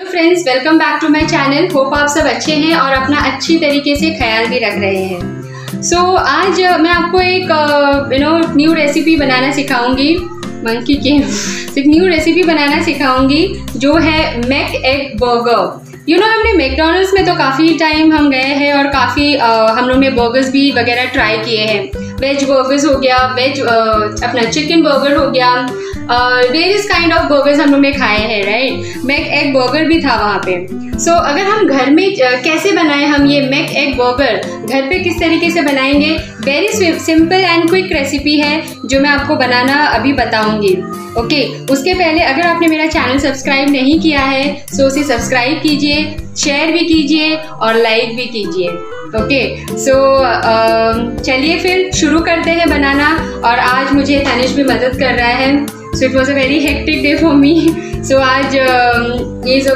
Friends welcome back to my channel hope आप सब अच्छे हैं और अपना अच्छी तरीके से ख्याल भी रख रहे हैं। सो so, आज मैं आपको एक यू नो न्यू रेसिपी बनाना सिखाऊँगी। मंकी के एक न्यू रेसिपी बनाना सिखाऊँगी जो है Mac egg burger you know हमने मैकडोनल्ड्स में तो काफ़ी टाइम हम गए हैं और काफ़ी हम लोग ने बर्गर्स भी वगैरह ट्राई किए हैं। वेज बर्गर्स हो गया वेज अपना चिकन बर्गर हो गया वेरियस काइंड ऑफ़ बर्गर्स हम लोग ने खाए हैं राइट मैक एग बर्गर भी था वहाँ पे। सो so, अगर हम घर में कैसे बनाएँ हम ये मैक एग बर्गर घर पे किस तरीके से बनाएँगे? Very simple and quick recipe है, जो मैं आपको बनाना अभी बताऊँगी। ओके उसके पहले अगर आपने मेरा चैनल सब्सक्राइब नहीं किया है सो उसे सब्सक्राइब कीजिए शेयर भी कीजिए और लाइक भी कीजिए। ओके सो चलिए फिर शुरू करते हैं बनाना और आज मुझे तनिष भी मदद कर रहा है। So it was a very hectic day for me so आज ये is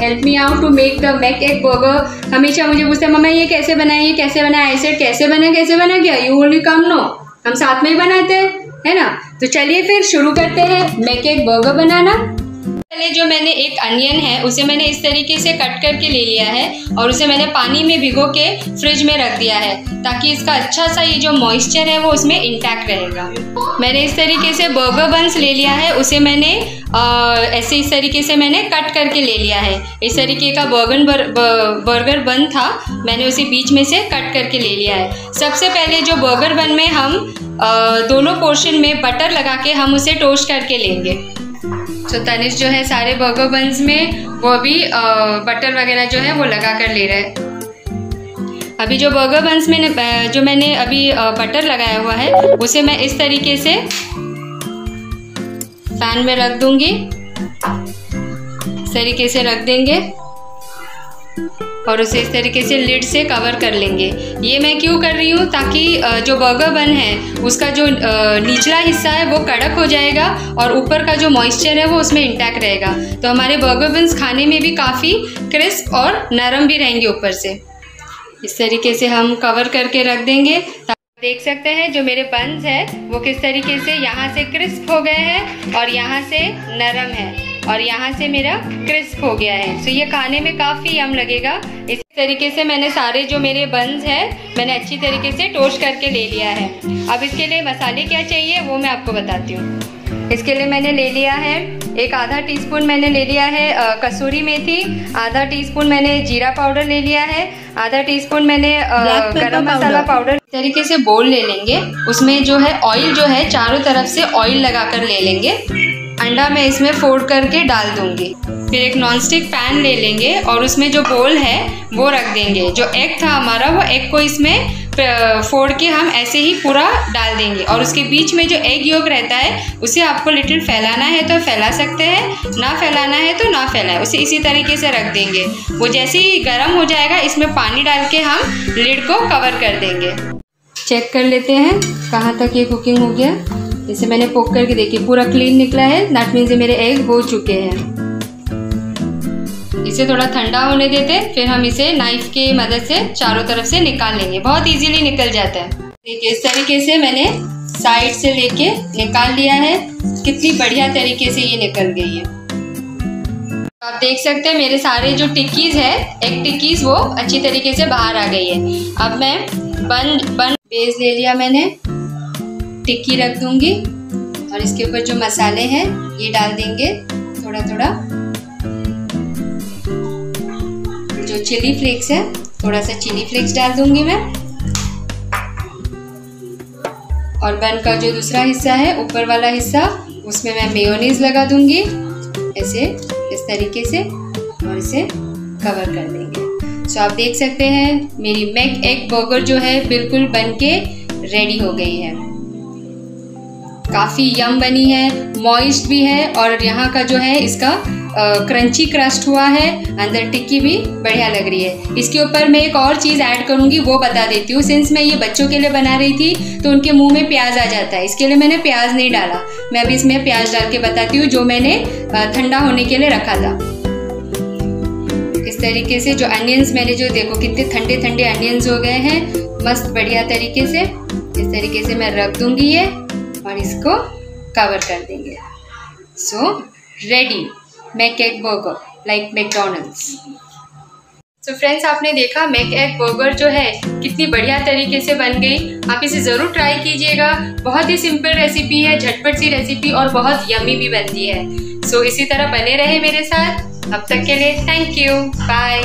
help me out to make the Mac egg burger हमेशा मुझे पूछते हैं, मम्मा, ये कैसे बनाए? ये कैसे बनाए? ऐसे कैसे बना कैसे बना क्या? यू ओनली कम नो हम साथ में ही बनाते हैं, है ना? तो चलिए फिर शुरू करते हैं मैक एग बर्गर बनाना. पहले जो मैंने एक अनियन है उसे मैंने इस तरीके से कट करके ले लिया है और उसे मैंने पानी में भिगो के फ्रिज में रख दिया है ताकि इसका अच्छा सा ये जो मॉइस्चर है वो उसमें इंटैक्ट रहेगा। मैंने इस तरीके से बर्गर बंस ले लिया है उसे मैंने आ, ऐसे इस तरीके से मैंने कट करके ले लिया है। इस तरीके का बर्गन बर, बर्गर बन था मैंने उसे बीच में से कट करके ले लिया है। सबसे पहले जो बर्गर बन में हम आ, दोनों पोर्शन में बटर लगा के हम उसे टोस्ट करके लेंगे। तो तनिष जो है, सारे बर्गर बंस में, वो अभी बटर वगैरह जो है, वो लगा कर ले रहा है। अभी जो बर्गर बंस में जो मैंने अभी बटर लगाया हुआ है, उसे मैं इस तरीके से पैन में रख दूँगी। इस तरीके से रख देंगे। और उसे इस तरीके से लिड से कवर कर लेंगे। ये मैं क्यों कर रही हूँ? ताकि जो बर्गर बन है, उसका जो निचला हिस्सा है, वो कड़क हो जाएगा और ऊपर का जो मॉइस्चर है, वो उसमें इंटैक्ट रहेगा। तो हमारे बर्गर बन्स खाने में भी काफ़ी क्रिस्प और नरम भी रहेंगे ऊपर से। इस तरीके से हम कवर करके रख देंगे। देख सकते हैं, जो मेरे बंस है, वो किस तरीके से यहाँ से क्रिस्प हो गए हैं और यहाँ से नरम है। और यहाँ से मेरा क्रिस्प हो गया है। तो ये खाने में काफ़ी यम लगेगा। इस तरीके से मैंने सारे जो मेरे बंस है मैंने अच्छी तरीके से टोस्ट करके ले लिया है। अब इसके लिए मसाले क्या चाहिए वो मैं आपको बताती हूँ। इसके लिए मैंने ले लिया है एक आधा टीस्पून मैंने ले लिया है आ, कसूरी मेथी आधा टीस्पून मैंने जीरा पाउडर ले लिया है आधा टीस्पून मैंने गरम मसाला पाउडर तरीके से बोल ले लेंगे। उसमें जो है ऑयल जो है चारों तरफ़ से ऑयल लगाकर ले लेंगे। अंडा मैं इसमें फोड़ करके डाल दूँगी। फिर एक नॉनस्टिक पैन ले लेंगे और उसमें जो बोल है, वो रख देंगे। जो एग था हमारा, वो एग को इसमें फोड़ के हम ऐसे ही पूरा डाल देंगे। और उसके बीच में जो एग योग रहता है, उसे आपको लिटिल फैलाना है तो फैला सकते हैं, ना फैलाना है तो ना फैलाए, उसे इसी तरीके से रख देंगे। वो जैसे ही गर्म हो जाएगा, इसमें पानी डाल के हम लिड को कवर कर देंगे। चेक कर लेते हैं कहाँ तक ये कुकिंग हो गया। इसे मैंने पोक करके देखिए पूरा क्लीन निकला है दैट मीन्स मेरे एग हो चुके हैं। इसे थोड़ा ठंडा होने देते, फिर हम इसे नाइफ के मदद से चारों तरफ़ से निकाल लेंगे। बहुत इजीली निकल जाता। है देखिए इस तरीके से मैंने साइड से लेके निकाल लिया है, कितनी बढ़िया तरीके से ये निकल गई है। आप देख सकते हैं, मेरे सारे जो टिक्कीज है एक टिक्कीज, वो अच्छी तरीके से बाहर आ गई है। अब मैं बन बन बेस ले लिया मैंने। टिक्की रख दूँगी और इसके ऊपर जो मसाले हैं, ये डाल देंगे थोड़ा थोड़ा जो चिली फ्लेक्स है थोड़ा सा चिली फ्लेक्स डाल दूँगी मैं। और बन का जो दूसरा हिस्सा है, ऊपर वाला हिस्सा, उसमें मैं मेयोनीज लगा दूँगी। ऐसे, इस तरीके से, और इसे कवर कर देंगे। सो आप देख सकते हैं, मेरी मैक एग बर्गर जो है, बिल्कुल बन के रेडी हो गई है। काफ़ी यम बनी है मॉइस्ट भी है और यहाँ का जो है इसका क्रंची क्रस्ट हुआ है, अंदर टिक्की भी बढ़िया लग रही है। इसके ऊपर मैं एक और चीज़ ऐड करूँगी, वो बता देती हूँ। सिंस मैं ये बच्चों के लिए बना रही थी तो उनके मुँह में प्याज आ जाता है। इसके लिए मैंने प्याज नहीं डाला। मैं अभी इसमें प्याज डाल के बताती हूँ, जो मैंने ठंडा होने के लिए रखा था। इस तरीके से जो अनियंस मैंने जो, देखो कितने ठंडे ठंडे अनियंस हो गए हैं। मस्त बढ़िया तरीके से, इस तरीके से मैं रख दूँगी ये। और इसको कवर कर देंगे। सो रेडी मैं egg burger like McDonald's so friends आपने देखा मैक एग बर्गर जो है कितनी बढ़िया तरीके से बन गई। आप इसे ज़रूर ट्राई कीजिएगा। बहुत ही सिंपल रेसिपी है झटपट सी रेसिपी और बहुत यमी भी बनती है। सो so, इसी तरह बने रहे मेरे साथ। अब तक के लिए थैंक यू बाय